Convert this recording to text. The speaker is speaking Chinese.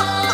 아!